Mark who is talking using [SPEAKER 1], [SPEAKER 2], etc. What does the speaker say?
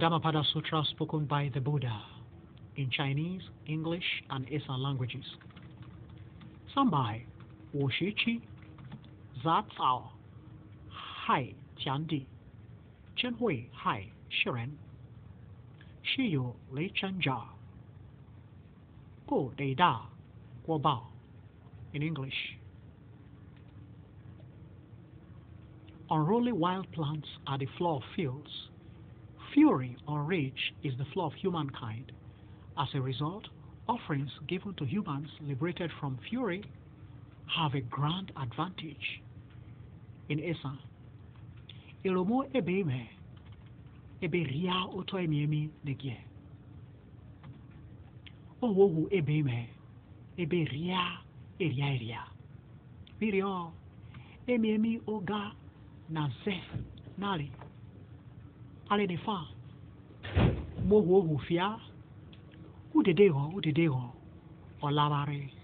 [SPEAKER 1] Dhammapada Sutra spoken by the Buddha in Chinese, English, and Esan languages. Sambai, Chi, Za Cao, Hai Chen Hui Hai Shiren, Shiyu Lei Chen Jia, Guo Dei Da, Guo Bao, in English. Unruly wild plants are the floor of fields. Fury or rage is the floor of humankind. As a result, offerings given to humans liberated from fury have a grand advantage. In Esan, Ilomo ebeime, ebe ria oto emiemi negie. Owohu ebeime, ebe ria eria eria. Virio, emiemi oga na ze nari ale ne fa. Mo ho ho fia. Wo dede hɔ wo dede hɔ ɔlawari.